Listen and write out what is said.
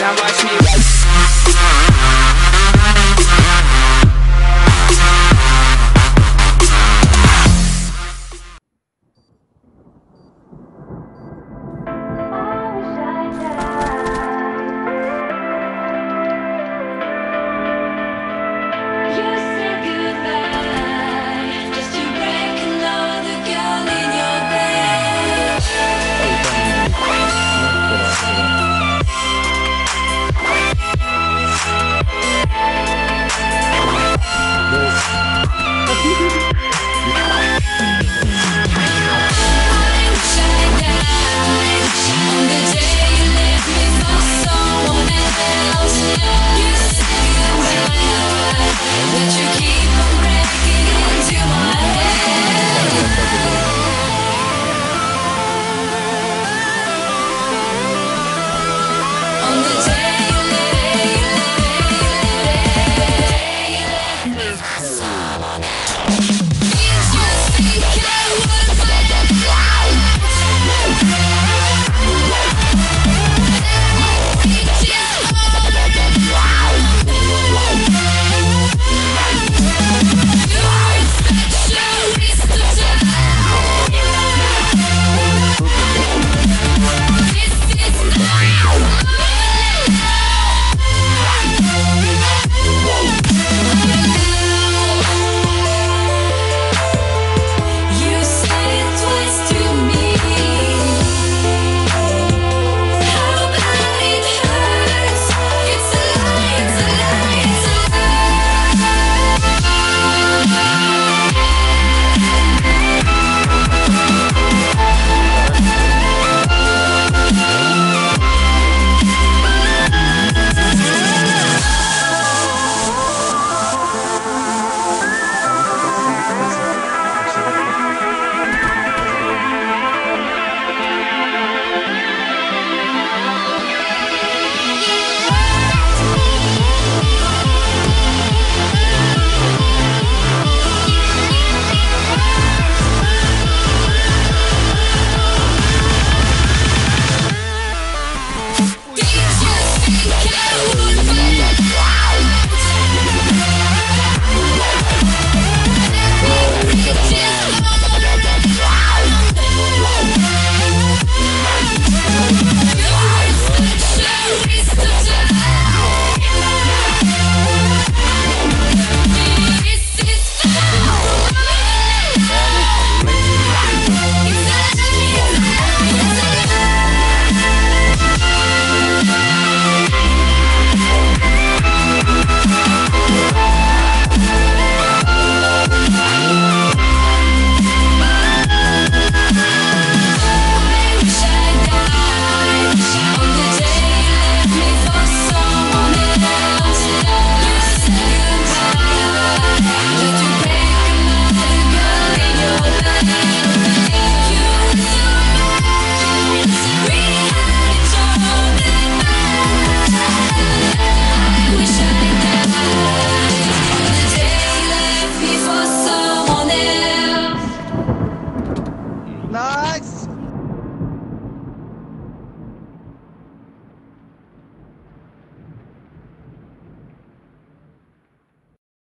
Now watch me.